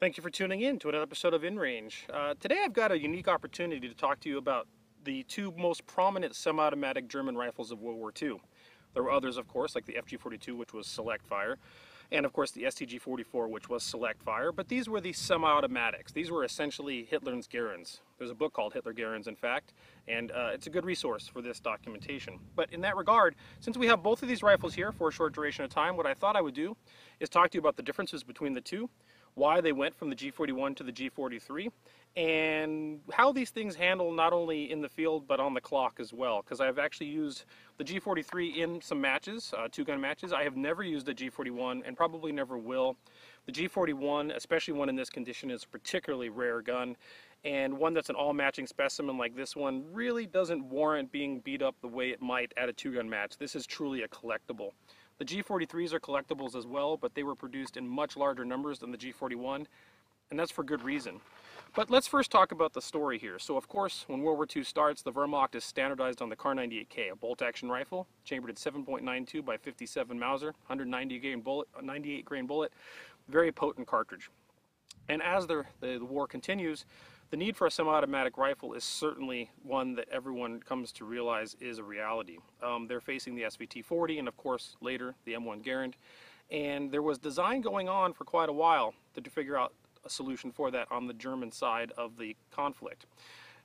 Thank you for tuning in to another episode of InRange. Uh, today I've got a unique opportunity to talk to you about the two most prominent semi-automatic German rifles of World War II. There were others, of course, like the FG-42, which was select fire, and of course the STG-44, which was select fire, but these were the semi-automatics. These were essentially Hitler's Garands. There's a book called Hitler Garands, in fact, and uh, it's a good resource for this documentation. But in that regard, since we have both of these rifles here for a short duration of time, what I thought I would do is talk to you about the differences between the two, why they went from the G41 to the G43, and how these things handle not only in the field but on the clock as well. Because I've actually used the G43 in some matches, uh, two-gun matches. I have never used the G41 and probably never will. The G41, especially one in this condition, is a particularly rare gun. And one that's an all-matching specimen like this one really doesn't warrant being beat up the way it might at a two-gun match. This is truly a collectible. The G43s are collectibles as well, but they were produced in much larger numbers than the G41, and that's for good reason. But let's first talk about the story here. So of course, when World War II starts, the Wehrmacht is standardized on the Kar-98K, a bolt-action rifle, chambered at 7.92 by 57 Mauser, 190 grain bullet, uh, 98 grain bullet, very potent cartridge. And as the, the, the war continues, the need for a semi-automatic rifle is certainly one that everyone comes to realize is a reality. Um, they're facing the SVT-40 and of course later the M1 Garand. And there was design going on for quite a while to, to figure out a solution for that on the German side of the conflict.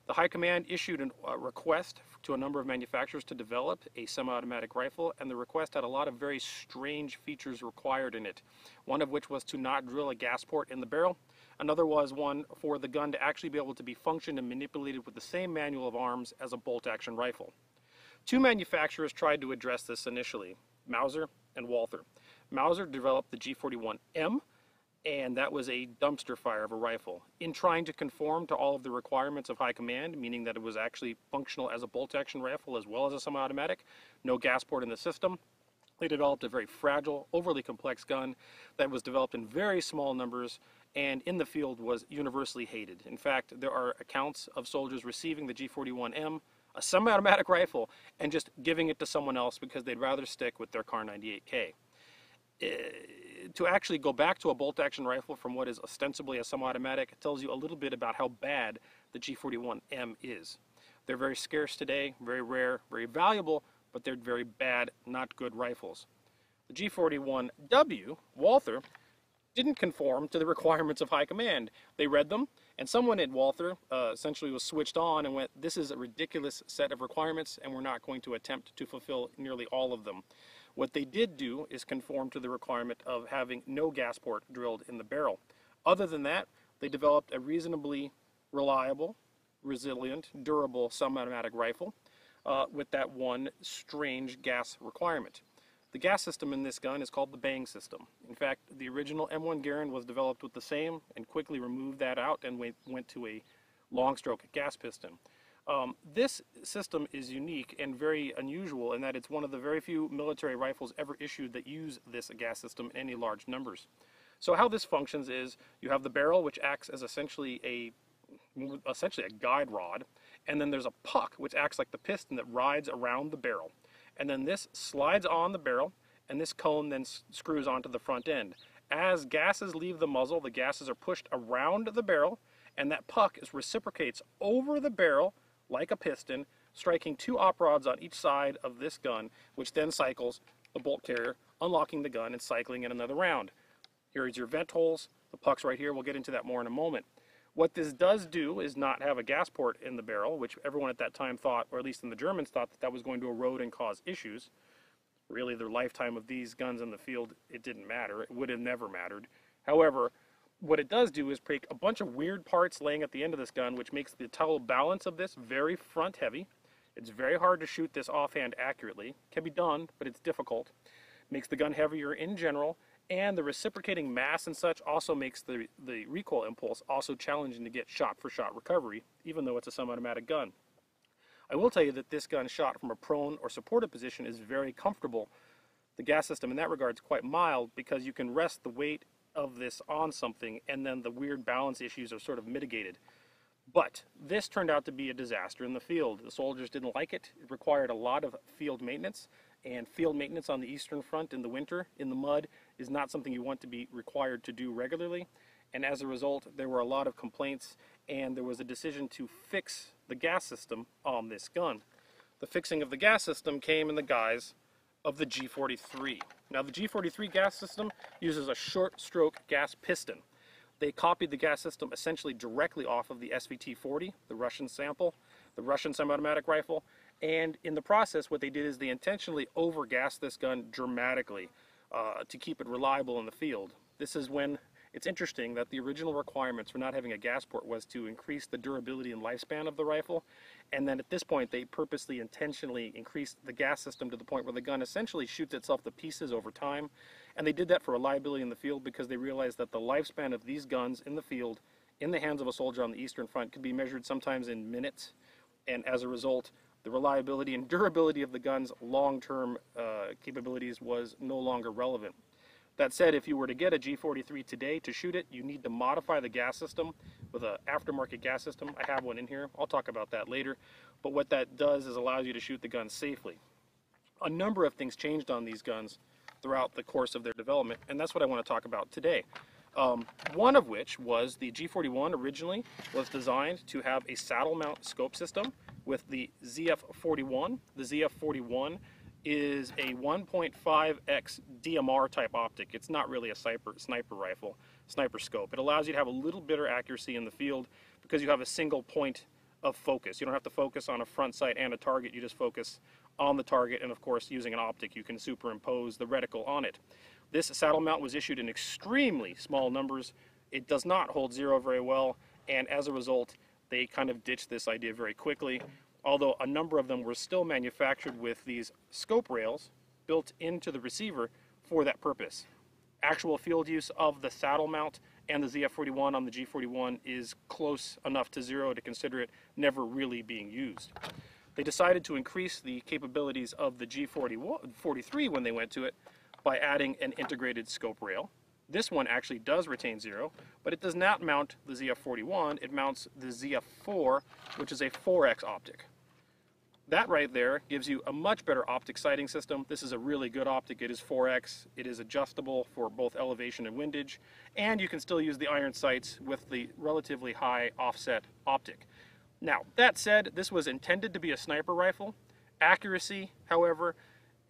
The High Command issued a request to a number of manufacturers to develop a semi-automatic rifle, and the request had a lot of very strange features required in it. One of which was to not drill a gas port in the barrel, Another was one for the gun to actually be able to be functioned and manipulated with the same manual of arms as a bolt-action rifle. Two manufacturers tried to address this initially, Mauser and Walther. Mauser developed the G41M, and that was a dumpster fire of a rifle. In trying to conform to all of the requirements of high command, meaning that it was actually functional as a bolt-action rifle as well as a semi-automatic, no gas port in the system, they developed a very fragile, overly complex gun that was developed in very small numbers and in the field was universally hated. In fact, there are accounts of soldiers receiving the G41M, a semi-automatic rifle, and just giving it to someone else because they'd rather stick with their Kar-98K. Uh, to actually go back to a bolt-action rifle from what is ostensibly a semi-automatic tells you a little bit about how bad the G41M is. They're very scarce today, very rare, very valuable, but they're very bad, not good rifles. The G41W, Walther, didn't conform to the requirements of high command. They read them, and someone at Walther uh, essentially was switched on and went, this is a ridiculous set of requirements, and we're not going to attempt to fulfill nearly all of them. What they did do is conform to the requirement of having no gas port drilled in the barrel. Other than that, they developed a reasonably reliable, resilient, durable semi-automatic rifle uh, with that one strange gas requirement. The gas system in this gun is called the Bang system. In fact, the original M1 Garand was developed with the same and quickly removed that out and went, went to a long stroke gas piston. Um, this system is unique and very unusual in that it's one of the very few military rifles ever issued that use this gas system in any large numbers. So how this functions is you have the barrel which acts as essentially a essentially a guide rod and then there's a puck which acts like the piston that rides around the barrel and then this slides on the barrel and this cone then screws onto the front end. As gases leave the muzzle, the gases are pushed around the barrel and that puck is reciprocates over the barrel like a piston, striking two op rods on each side of this gun, which then cycles the bolt carrier, unlocking the gun and cycling in another round. Here is your vent holes. The puck's right here. We'll get into that more in a moment. What this does do is not have a gas port in the barrel, which everyone at that time thought, or at least in the Germans thought, that that was going to erode and cause issues. Really, the lifetime of these guns in the field, it didn't matter. It would have never mattered. However, what it does do is break a bunch of weird parts laying at the end of this gun, which makes the total balance of this very front heavy. It's very hard to shoot this offhand accurately. Can be done, but it's difficult. Makes the gun heavier in general, and the reciprocating mass and such also makes the, the recoil impulse also challenging to get shot-for-shot -shot recovery, even though it's a semi-automatic gun. I will tell you that this gun shot from a prone or supported position is very comfortable. The gas system in that regard is quite mild because you can rest the weight of this on something and then the weird balance issues are sort of mitigated. But this turned out to be a disaster in the field. The soldiers didn't like it. It required a lot of field maintenance and field maintenance on the eastern front in the winter in the mud is not something you want to be required to do regularly and as a result, there were a lot of complaints, and there was a decision to fix the gas system on this gun. The fixing of the gas system came in the guise of the G43. Now, the G43 gas system uses a short stroke gas piston. They copied the gas system essentially directly off of the SVT-40, the Russian sample, the Russian semi-automatic rifle, and in the process, what they did is they intentionally overgassed this gun dramatically uh, to keep it reliable in the field. This is when it's interesting that the original requirements for not having a gas port was to increase the durability and lifespan of the rifle, and then at this point they purposely intentionally increased the gas system to the point where the gun essentially shoots itself to pieces over time, and they did that for reliability in the field because they realized that the lifespan of these guns in the field, in the hands of a soldier on the Eastern Front, could be measured sometimes in minutes, and as a result, the reliability and durability of the gun's long-term uh, capabilities was no longer relevant. That said, if you were to get a G43 today to shoot it, you need to modify the gas system with an aftermarket gas system. I have one in here. I'll talk about that later. But what that does is allows you to shoot the gun safely. A number of things changed on these guns throughout the course of their development, and that's what I want to talk about today. Um, one of which was the G41 originally was designed to have a saddle mount scope system with the ZF41. The ZF41 is a 1.5x DMR type optic. It's not really a sniper, sniper rifle, sniper scope. It allows you to have a little better accuracy in the field because you have a single point of focus. You don't have to focus on a front sight and a target, you just focus on the target and of course using an optic you can superimpose the reticle on it. This saddle mount was issued in extremely small numbers. It does not hold zero very well and as a result they kind of ditched this idea very quickly although a number of them were still manufactured with these scope rails built into the receiver for that purpose. Actual field use of the saddle mount and the ZF41 on the G41 is close enough to zero to consider it never really being used. They decided to increase the capabilities of the G43 when they went to it by adding an integrated scope rail. This one actually does retain zero, but it does not mount the ZF41, it mounts the ZF4, which is a 4X optic. That right there gives you a much better optic sighting system. This is a really good optic. It is 4X. It is adjustable for both elevation and windage. And you can still use the iron sights with the relatively high offset optic. Now, that said, this was intended to be a sniper rifle. Accuracy, however,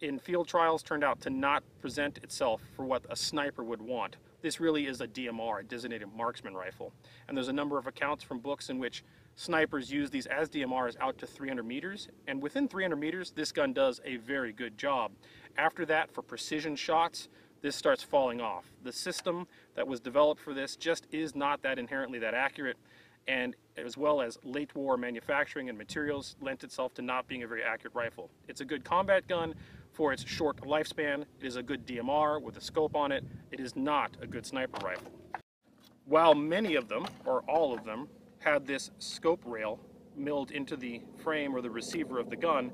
in field trials turned out to not present itself for what a sniper would want. This really is a DMR, a designated marksman rifle. And there's a number of accounts from books in which snipers use these as DMRs out to 300 meters, and within 300 meters, this gun does a very good job. After that, for precision shots, this starts falling off. The system that was developed for this just is not that inherently that accurate, and as well as late war manufacturing and materials lent itself to not being a very accurate rifle. It's a good combat gun for its short lifespan. It is a good DMR with a scope on it. It is not a good sniper rifle. While many of them, or all of them, had this scope rail milled into the frame or the receiver of the gun,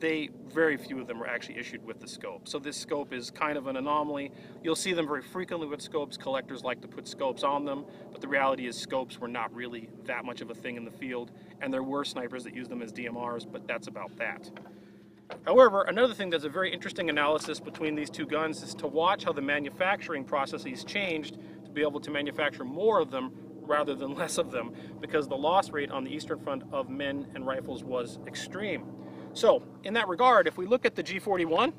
they very few of them were actually issued with the scope. So this scope is kind of an anomaly. You'll see them very frequently with scopes. Collectors like to put scopes on them, but the reality is scopes were not really that much of a thing in the field, and there were snipers that used them as DMRs, but that's about that. However, another thing that's a very interesting analysis between these two guns is to watch how the manufacturing processes changed to be able to manufacture more of them rather than less of them because the loss rate on the Eastern Front of men and rifles was extreme. So, in that regard, if we look at the G41,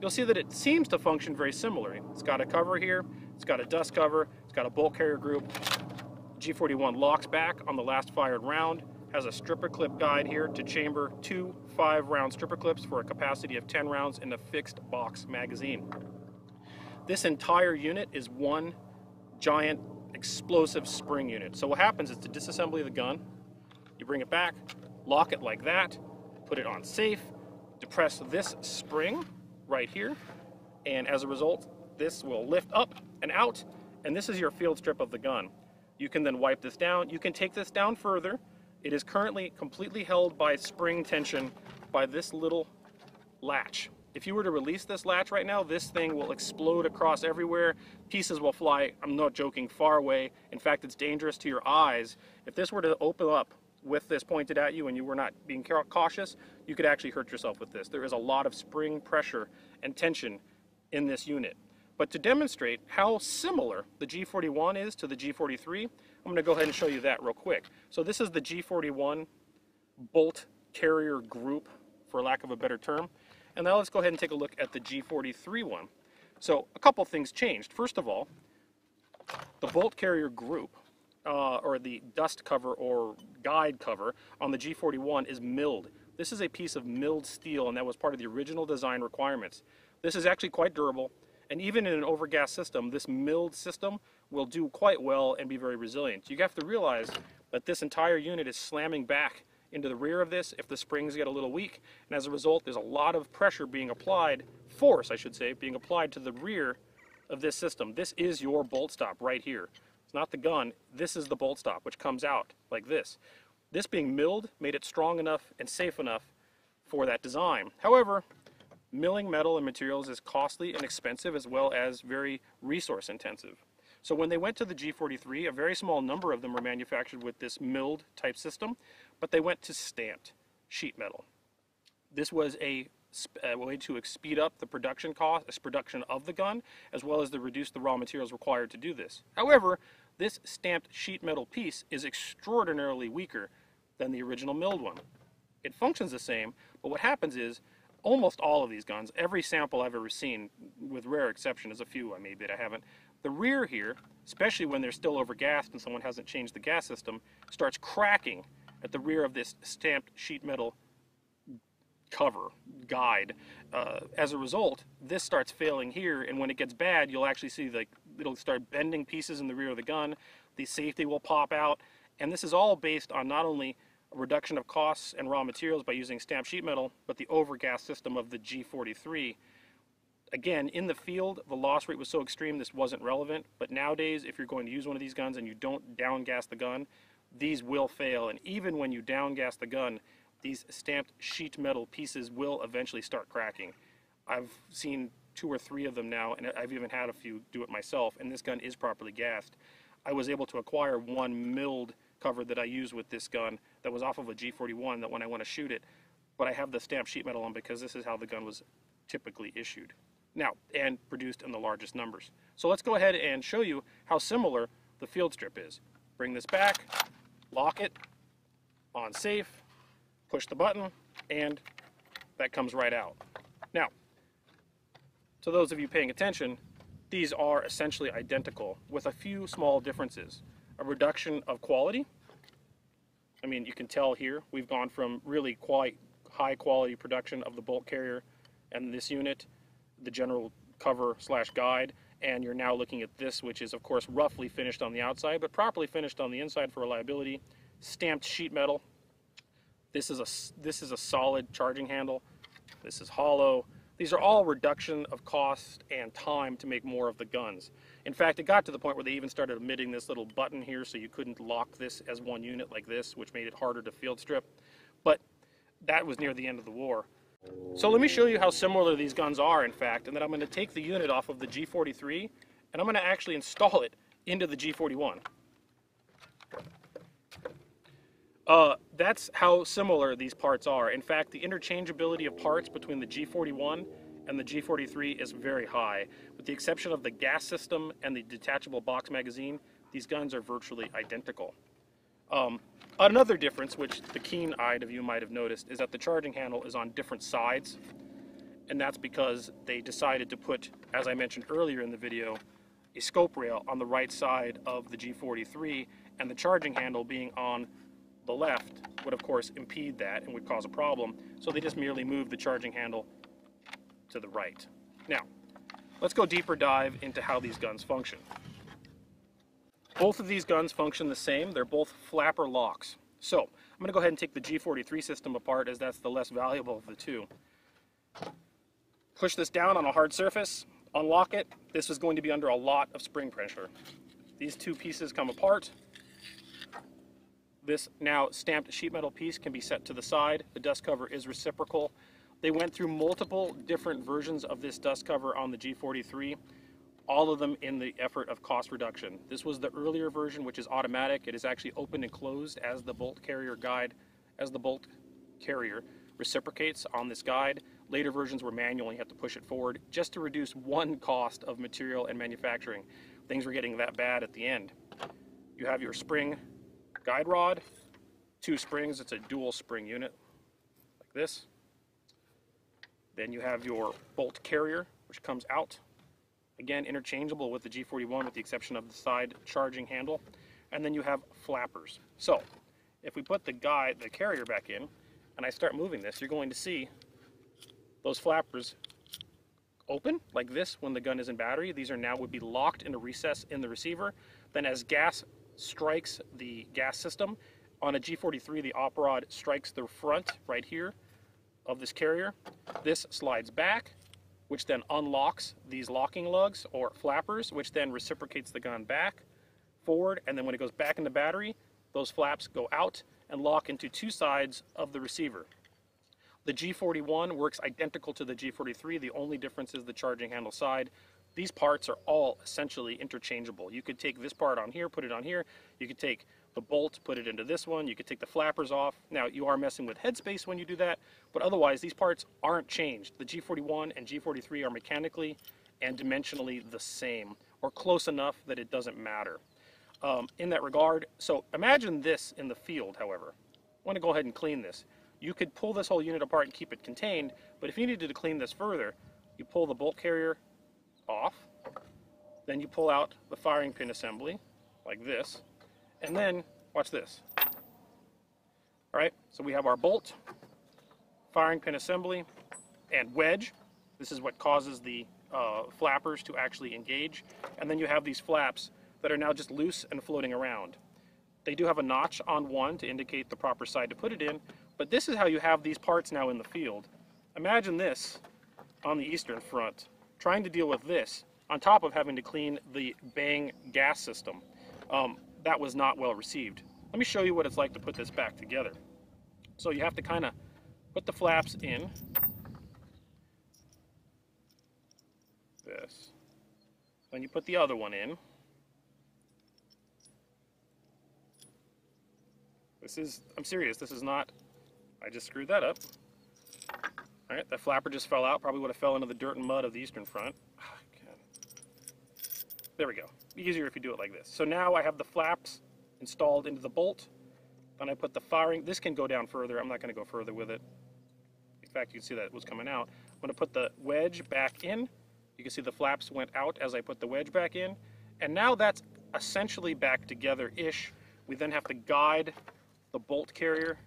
you'll see that it seems to function very similarly. It's got a cover here, it's got a dust cover, it's got a bolt carrier group. G41 locks back on the last fired round, has a stripper clip guide here to chamber two five round stripper clips for a capacity of 10 rounds in a fixed box magazine. This entire unit is one giant explosive spring unit. So what happens is to disassembly the gun, you bring it back, lock it like that, put it on safe, depress this spring right here, and as a result, this will lift up and out, and this is your field strip of the gun. You can then wipe this down. You can take this down further. It is currently completely held by spring tension by this little latch. If you were to release this latch right now, this thing will explode across everywhere. Pieces will fly, I'm not joking, far away. In fact, it's dangerous to your eyes. If this were to open up with this pointed at you and you were not being cautious, you could actually hurt yourself with this. There is a lot of spring pressure and tension in this unit. But to demonstrate how similar the G41 is to the G43, I'm going to go ahead and show you that real quick. So this is the G41 bolt carrier group, for lack of a better term. And now let's go ahead and take a look at the G43 one. So a couple things changed. First of all, the bolt carrier group, uh, or the dust cover or guide cover on the G41 is milled. This is a piece of milled steel and that was part of the original design requirements. This is actually quite durable and even in an overgas system, this milled system will do quite well and be very resilient. You have to realize that this entire unit is slamming back into the rear of this if the springs get a little weak and as a result there's a lot of pressure being applied, force I should say, being applied to the rear of this system. This is your bolt stop right here. It's not the gun, this is the bolt stop which comes out like this. This being milled made it strong enough and safe enough for that design. However, milling metal and materials is costly and expensive as well as very resource intensive. So when they went to the G43, a very small number of them were manufactured with this milled type system, but they went to stamped sheet metal. This was a, a way to speed up the production cost, production of the gun, as well as to reduce the raw materials required to do this. However, this stamped sheet metal piece is extraordinarily weaker than the original milled one. It functions the same, but what happens is almost all of these guns, every sample I've ever seen, with rare exception, there's a few I maybe that I haven't, the rear here, especially when they're still overgassed and someone hasn't changed the gas system, starts cracking at the rear of this stamped sheet metal cover, guide. Uh, as a result, this starts failing here, and when it gets bad, you'll actually see like it'll start bending pieces in the rear of the gun. The safety will pop out, and this is all based on not only reduction of costs and raw materials by using stamped sheet metal, but the overgas system of the G43 again, in the field, the loss rate was so extreme this wasn't relevant. But nowadays, if you're going to use one of these guns and you don't down gas the gun, these will fail. And even when you down gas the gun, these stamped sheet metal pieces will eventually start cracking. I've seen two or three of them now, and I've even had a few do it myself, and this gun is properly gassed. I was able to acquire one milled cover that I use with this gun that was off of a G41 that when I want to shoot it, but I have the stamped sheet metal on because this is how the gun was typically issued. Now, and produced in the largest numbers. So let's go ahead and show you how similar the field strip is. Bring this back, lock it, on safe, push the button, and that comes right out. Now, to those of you paying attention, these are essentially identical with a few small differences. A reduction of quality. I mean, you can tell here, we've gone from really quite high quality production of the bolt carrier and this unit the general cover slash guide and you're now looking at this which is of course roughly finished on the outside but properly finished on the inside for reliability. Stamped sheet metal. This is a this is a solid charging handle. This is hollow these are all reduction of cost and time to make more of the guns. In fact it got to the point where they even started omitting this little button here so you couldn't lock this as one unit like this which made it harder to field strip. But that was near the end of the war. So let me show you how similar these guns are, in fact, and then I'm going to take the unit off of the G43 and I'm going to actually install it into the G41. Uh, that's how similar these parts are. In fact, the interchangeability of parts between the G41 and the G43 is very high. With the exception of the gas system and the detachable box magazine, these guns are virtually identical. Um, Another difference, which the keen-eyed of you might have noticed, is that the charging handle is on different sides. And that's because they decided to put, as I mentioned earlier in the video, a scope rail on the right side of the G43 and the charging handle being on the left would of course impede that and would cause a problem. So they just merely moved the charging handle to the right. Now, let's go deeper dive into how these guns function. Both of these guns function the same. They're both flapper locks. So I'm going to go ahead and take the G43 system apart as that's the less valuable of the two. Push this down on a hard surface, unlock it. This is going to be under a lot of spring pressure. These two pieces come apart. This now stamped sheet metal piece can be set to the side. The dust cover is reciprocal. They went through multiple different versions of this dust cover on the G43 all of them in the effort of cost reduction. This was the earlier version, which is automatic. It is actually open and closed as the bolt carrier guide, as the bolt carrier reciprocates on this guide. Later versions were manual you had to push it forward just to reduce one cost of material and manufacturing. Things were getting that bad at the end. You have your spring guide rod, two springs, it's a dual spring unit like this. Then you have your bolt carrier, which comes out. Again, interchangeable with the G41 with the exception of the side charging handle. And then you have flappers. So, if we put the guide, the carrier back in, and I start moving this, you're going to see those flappers open like this when the gun is in battery. These are now would be locked in a recess in the receiver. Then as gas strikes the gas system, on a G43 the op rod strikes the front right here of this carrier. This slides back, which then unlocks these locking lugs or flappers, which then reciprocates the gun back, forward, and then when it goes back in the battery, those flaps go out and lock into two sides of the receiver. The G41 works identical to the G43. The only difference is the charging handle side. These parts are all essentially interchangeable. You could take this part on here, put it on here. You could take the bolt, put it into this one. You could take the flappers off. Now, you are messing with headspace when you do that, but otherwise, these parts aren't changed. The G41 and G43 are mechanically and dimensionally the same, or close enough that it doesn't matter. Um, in that regard, so imagine this in the field, however. I want to go ahead and clean this. You could pull this whole unit apart and keep it contained, but if you needed to clean this further, you pull the bolt carrier off, then you pull out the firing pin assembly, like this, and then, watch this. All right, so we have our bolt, firing pin assembly, and wedge. This is what causes the uh, flappers to actually engage. And then you have these flaps that are now just loose and floating around. They do have a notch on one to indicate the proper side to put it in, but this is how you have these parts now in the field. Imagine this on the eastern front, trying to deal with this, on top of having to clean the Bang gas system. Um, that was not well received. Let me show you what it's like to put this back together. So you have to kind of put the flaps in. This. Then you put the other one in. This is, I'm serious, this is not, I just screwed that up. All right, that flapper just fell out, probably would have fell into the dirt and mud of the eastern front. Oh, there we go. Easier if you do it like this. So now I have the flaps installed into the bolt. Then I put the firing. This can go down further. I'm not going to go further with it. In fact, you can see that it was coming out. I'm going to put the wedge back in. You can see the flaps went out as I put the wedge back in. And now that's essentially back together-ish. We then have to guide the bolt carrier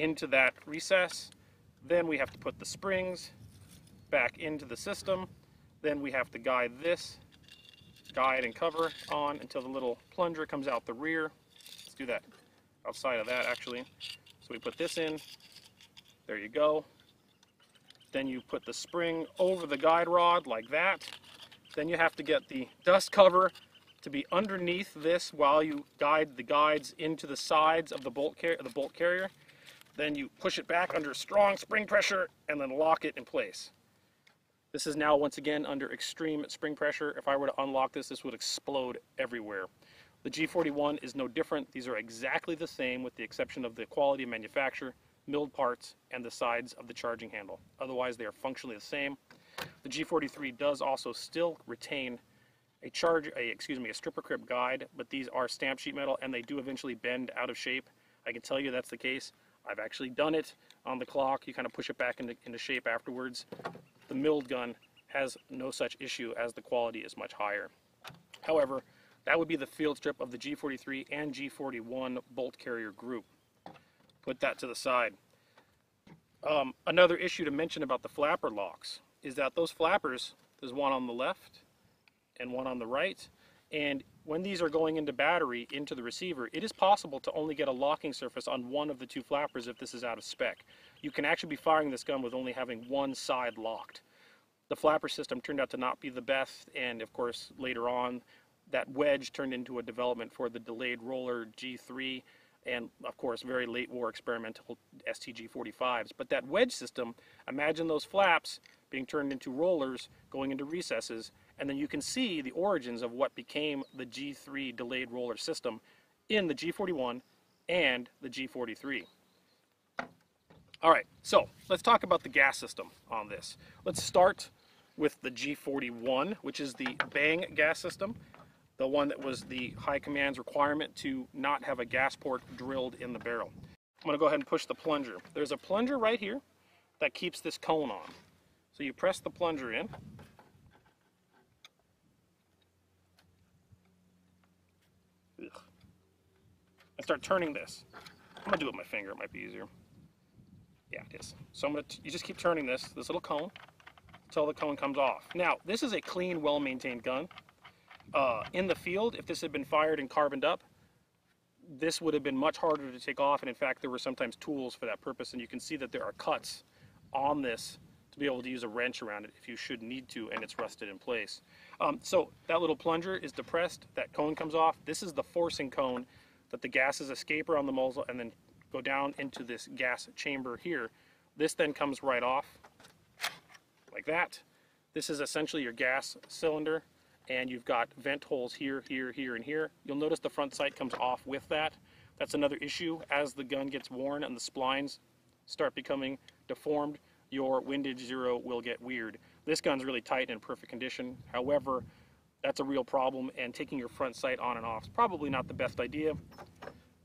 into that recess. Then we have to put the springs back into the system. Then we have to guide this, guide and cover on until the little plunger comes out the rear. Let's do that outside of that actually. So we put this in, there you go. Then you put the spring over the guide rod like that. Then you have to get the dust cover to be underneath this while you guide the guides into the sides of the bolt, car the bolt carrier. Then you push it back under strong spring pressure and then lock it in place. This is now once again under extreme spring pressure. If I were to unlock this, this would explode everywhere. The G41 is no different. These are exactly the same with the exception of the quality of manufacture, milled parts, and the sides of the charging handle. Otherwise, they are functionally the same. The G43 does also still retain a charge, a, excuse me, a stripper grip guide, but these are stamp sheet metal and they do eventually bend out of shape. I can tell you that's the case. I've actually done it on the clock. You kind of push it back into, into shape afterwards. The milled gun has no such issue as the quality is much higher. However, that would be the field strip of the G43 and G41 bolt carrier group. Put that to the side. Um, another issue to mention about the flapper locks is that those flappers, there's one on the left and one on the right, and when these are going into battery into the receiver, it is possible to only get a locking surface on one of the two flappers if this is out of spec you can actually be firing this gun with only having one side locked. The flapper system turned out to not be the best, and of course, later on, that wedge turned into a development for the delayed roller G3 and of course very late war experimental STG-45s. But that wedge system, imagine those flaps being turned into rollers going into recesses and then you can see the origins of what became the G3 delayed roller system in the G41 and the G43. All right, so let's talk about the gas system on this. Let's start with the G41, which is the Bang gas system, the one that was the High Command's requirement to not have a gas port drilled in the barrel. I'm gonna go ahead and push the plunger. There's a plunger right here that keeps this cone on. So you press the plunger in. And start turning this. I'm gonna do it with my finger, it might be easier. Yeah, it is. So I'm gonna, you just keep turning this, this little cone, until the cone comes off. Now, this is a clean, well-maintained gun. Uh, in the field, if this had been fired and carboned up, this would have been much harder to take off, and in fact, there were sometimes tools for that purpose, and you can see that there are cuts on this to be able to use a wrench around it if you should need to, and it's rusted in place. Um, so that little plunger is depressed, that cone comes off. This is the forcing cone that the gases escape around the muzzle and then go down into this gas chamber here. This then comes right off like that. This is essentially your gas cylinder and you've got vent holes here, here, here, and here. You'll notice the front sight comes off with that. That's another issue. As the gun gets worn and the splines start becoming deformed, your windage zero will get weird. This gun's really tight and in perfect condition. However, that's a real problem and taking your front sight on and off is probably not the best idea.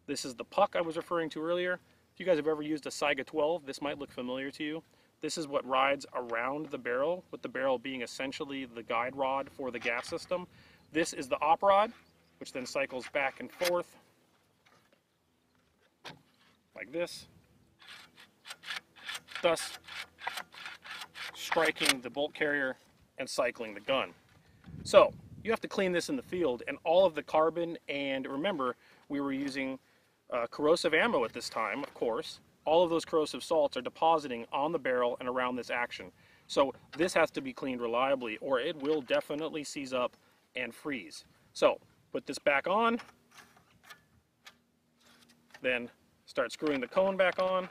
This is the puck I was referring to earlier. If you guys have ever used a Saiga 12, this might look familiar to you. This is what rides around the barrel, with the barrel being essentially the guide rod for the gas system. This is the op rod, which then cycles back and forth like this, thus striking the bolt carrier and cycling the gun. So you have to clean this in the field and all of the carbon and remember we were using uh, corrosive ammo at this time of course all of those corrosive salts are depositing on the barrel and around this action. So this has to be cleaned reliably or it will definitely seize up and freeze. So put this back on, then start screwing the cone back on.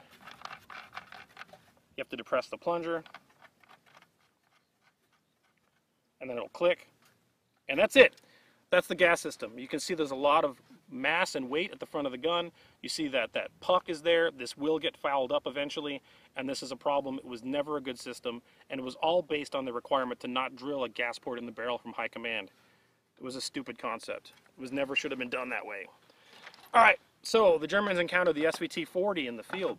You have to depress the plunger and then it'll click and that's it. That's the gas system. You can see there's a lot of mass and weight at the front of the gun. You see that that puck is there. This will get fouled up eventually, and this is a problem. It was never a good system, and it was all based on the requirement to not drill a gas port in the barrel from high command. It was a stupid concept. It was never should have been done that way. All right, so the Germans encountered the SVT-40 in the field,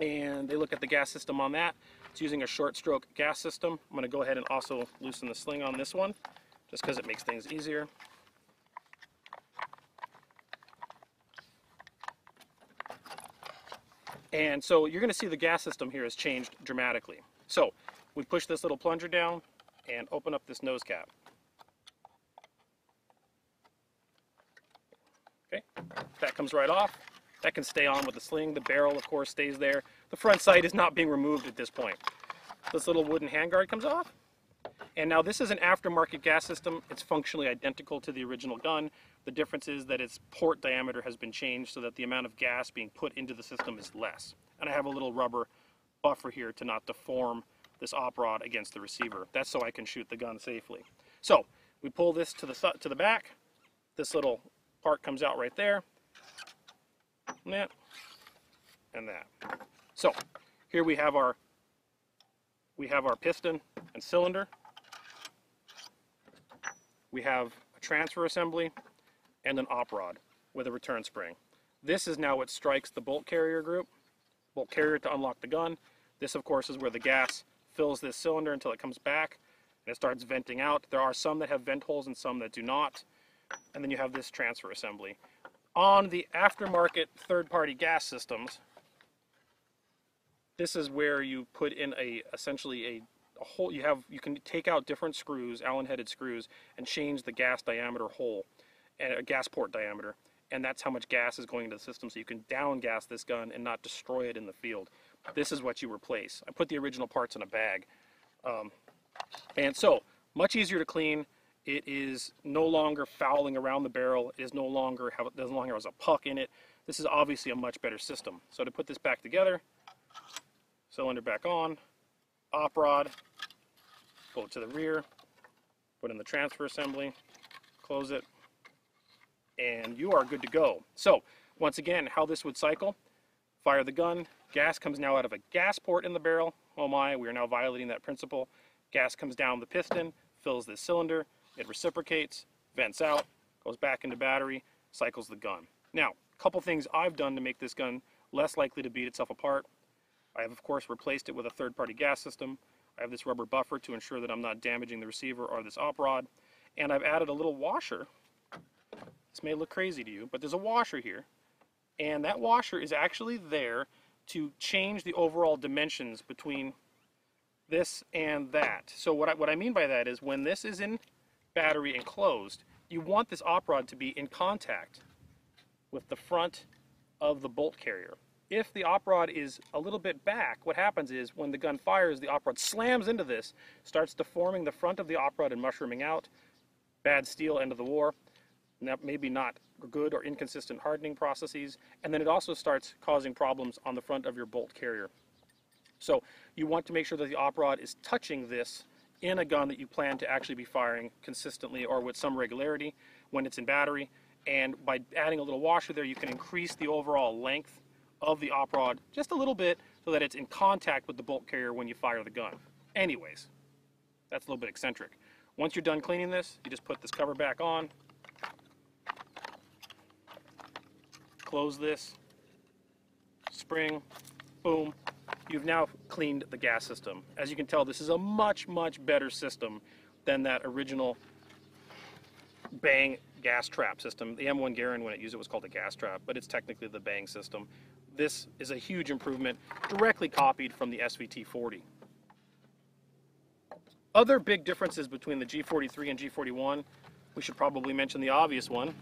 and they look at the gas system on that. It's using a short stroke gas system. I'm going to go ahead and also loosen the sling on this one, just because it makes things easier. And so you're going to see the gas system here has changed dramatically. So we push this little plunger down and open up this nose cap. Okay, that comes right off. That can stay on with the sling. The barrel, of course, stays there. The front sight is not being removed at this point. This little wooden handguard comes off. And now this is an aftermarket gas system. It's functionally identical to the original gun. The difference is that its port diameter has been changed so that the amount of gas being put into the system is less. And I have a little rubber buffer here to not deform this op rod against the receiver. That's so I can shoot the gun safely. So we pull this to the, to the back. This little part comes out right there. And that. And that. So here we have our we have our piston and cylinder. We have a transfer assembly and an op rod with a return spring. This is now what strikes the bolt carrier group, bolt carrier to unlock the gun. This of course is where the gas fills this cylinder until it comes back and it starts venting out. There are some that have vent holes and some that do not. And then you have this transfer assembly. On the aftermarket third-party gas systems, this is where you put in a essentially a, a hole. You have you can take out different screws, Allen-headed screws, and change the gas diameter hole and a gas port diameter and that's how much gas is going into the system so you can down gas this gun and not destroy it in the field. This is what you replace. I put the original parts in a bag. Um, and so, much easier to clean. It is no longer fouling around the barrel. It is no longer have, no longer has a puck in it. This is obviously a much better system. So to put this back together, cylinder back on, op rod, pull it to the rear, put in the transfer assembly, close it, and you are good to go. So once again, how this would cycle, fire the gun, Gas comes now out of a gas port in the barrel. Oh my, we are now violating that principle. Gas comes down the piston, fills this cylinder, it reciprocates, vents out, goes back into battery, cycles the gun. Now, a couple things I've done to make this gun less likely to beat itself apart. I have, of course, replaced it with a third-party gas system. I have this rubber buffer to ensure that I'm not damaging the receiver or this op rod. And I've added a little washer. This may look crazy to you, but there's a washer here. And that washer is actually there to change the overall dimensions between this and that. So what I, what I mean by that is when this is in battery enclosed, you want this op rod to be in contact with the front of the bolt carrier. If the op rod is a little bit back, what happens is when the gun fires, the op rod slams into this, starts deforming the front of the op rod and mushrooming out. Bad steel, end of the war. maybe not good or inconsistent hardening processes. And then it also starts causing problems on the front of your bolt carrier. So you want to make sure that the op rod is touching this in a gun that you plan to actually be firing consistently or with some regularity when it's in battery. And by adding a little washer there, you can increase the overall length of the op rod just a little bit so that it's in contact with the bolt carrier when you fire the gun. Anyways, that's a little bit eccentric. Once you're done cleaning this, you just put this cover back on, close this, spring, boom, you've now cleaned the gas system. As you can tell, this is a much, much better system than that original Bang gas trap system. The M1 Garand, when it used it, was called a gas trap, but it's technically the Bang system. This is a huge improvement, directly copied from the SVT40. Other big differences between the G43 and G41, we should probably mention the obvious one.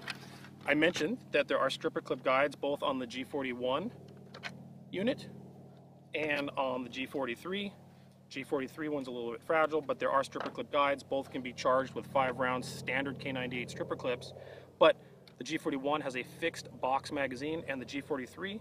I mentioned that there are stripper clip guides both on the G41 unit and on the G43. G43 one's a little bit fragile, but there are stripper clip guides. Both can be charged with five rounds standard K98 stripper clips, but the G41 has a fixed box magazine and the G43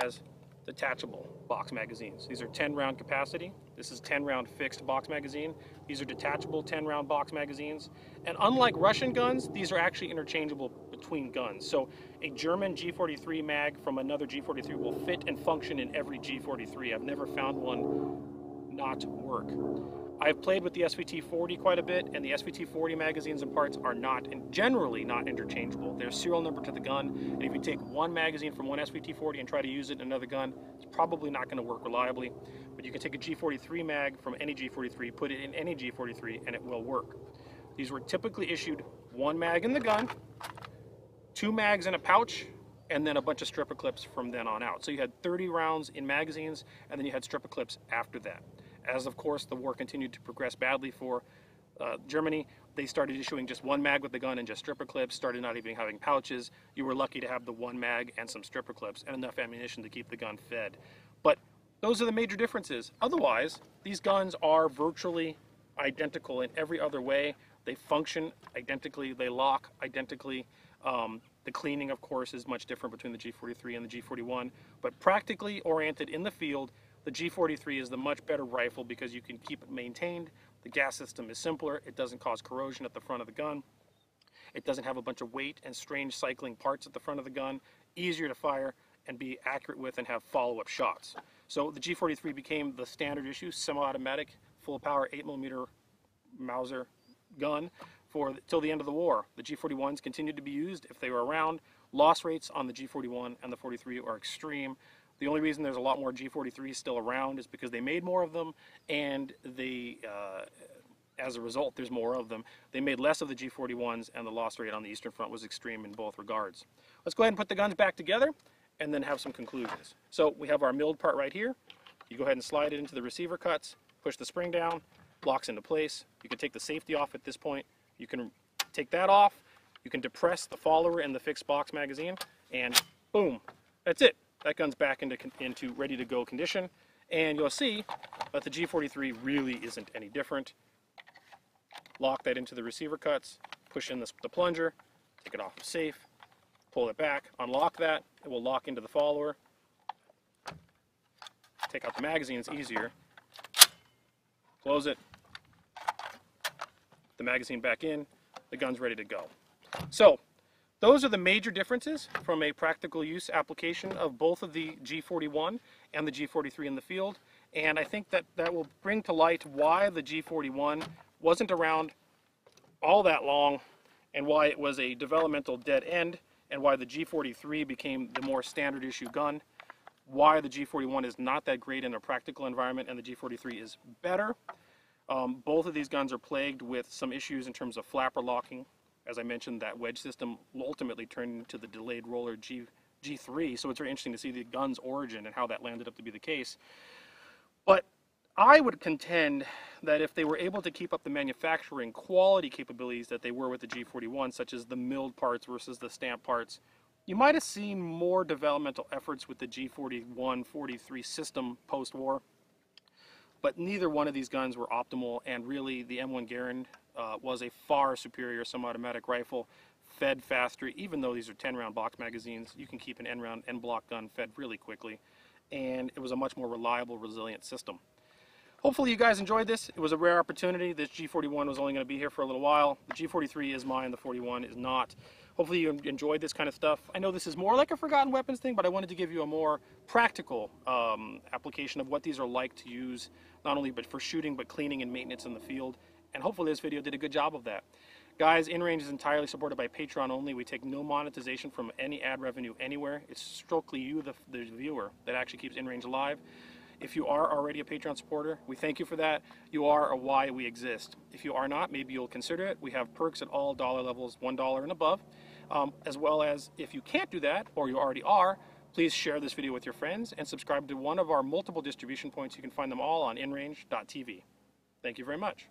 has detachable box magazines. These are 10 round capacity. This is 10 round fixed box magazine. These are detachable 10 round box magazines. And unlike Russian guns, these are actually interchangeable between guns. So a German G43 mag from another G43 will fit and function in every G43. I've never found one not work. I've played with the SVT-40 quite a bit, and the SVT-40 magazines and parts are not, and generally not interchangeable. There's serial number to the gun, and if you take one magazine from one SVT-40 and try to use it in another gun, it's probably not going to work reliably. But you can take a G43 mag from any G43, put it in any G43, and it will work. These were typically issued one mag in the gun, two mags in a pouch, and then a bunch of stripper clips from then on out. So you had 30 rounds in magazines, and then you had stripper clips after that. As of course the war continued to progress badly for uh, Germany, they started issuing just one mag with the gun and just stripper clips, started not even having pouches. You were lucky to have the one mag and some stripper clips and enough ammunition to keep the gun fed. But those are the major differences. Otherwise, these guns are virtually identical in every other way. They function identically, they lock identically. Um, the cleaning, of course, is much different between the G43 and the G41, but practically oriented in the field, the G43 is the much better rifle because you can keep it maintained. The gas system is simpler. It doesn't cause corrosion at the front of the gun. It doesn't have a bunch of weight and strange cycling parts at the front of the gun. Easier to fire and be accurate with and have follow-up shots. So the G43 became the standard issue semi-automatic full power 8mm Mauser gun for till the end of the war. The G41s continued to be used if they were around. Loss rates on the G41 and the 43 are extreme. The only reason there's a lot more G43s still around is because they made more of them, and they, uh, as a result, there's more of them. They made less of the G41s, and the loss rate on the Eastern Front was extreme in both regards. Let's go ahead and put the guns back together, and then have some conclusions. So we have our milled part right here. You go ahead and slide it into the receiver cuts, push the spring down, locks into place. You can take the safety off at this point. You can take that off. You can depress the follower and the fixed box magazine, and boom, that's it that gun's back into, into ready to go condition. And you'll see that the G43 really isn't any different. Lock that into the receiver cuts, push in the plunger, take it off of safe, pull it back, unlock that, it will lock into the follower. Take out the magazine, it's easier. Close it, the magazine back in, the gun's ready to go. So, those are the major differences from a practical use application of both of the G41 and the G43 in the field. And I think that that will bring to light why the G41 wasn't around all that long and why it was a developmental dead end and why the G43 became the more standard issue gun, why the G41 is not that great in a practical environment and the G43 is better. Um, both of these guns are plagued with some issues in terms of flapper locking. As I mentioned, that wedge system ultimately turned into the delayed roller G, G3, so it's very interesting to see the gun's origin and how that landed up to be the case. But I would contend that if they were able to keep up the manufacturing quality capabilities that they were with the G41, such as the milled parts versus the stamp parts, you might have seen more developmental efforts with the G41 43 system post-war. But neither one of these guns were optimal, and really the M1 Garand uh, was a far superior semi-automatic rifle, fed faster. Even though these are 10-round box magazines, you can keep an N-round en-bloc gun fed really quickly, and it was a much more reliable, resilient system. Hopefully you guys enjoyed this. It was a rare opportunity. This G41 was only going to be here for a little while. The G43 is mine, the 41 is not. Hopefully you enjoyed this kind of stuff. I know this is more like a Forgotten Weapons thing, but I wanted to give you a more practical um, application of what these are like to use, not only but for shooting, but cleaning and maintenance in the field. And hopefully this video did a good job of that. Guys, InRange is entirely supported by Patreon only. We take no monetization from any ad revenue anywhere. It's strictly you, the, the viewer, that actually keeps InRange alive. If you are already a Patreon supporter, we thank you for that. You are a why we exist. If you are not, maybe you'll consider it. We have perks at all dollar levels, $1 and above. Um, as well as if you can't do that, or you already are, please share this video with your friends and subscribe to one of our multiple distribution points. You can find them all on inrange.tv. Thank you very much.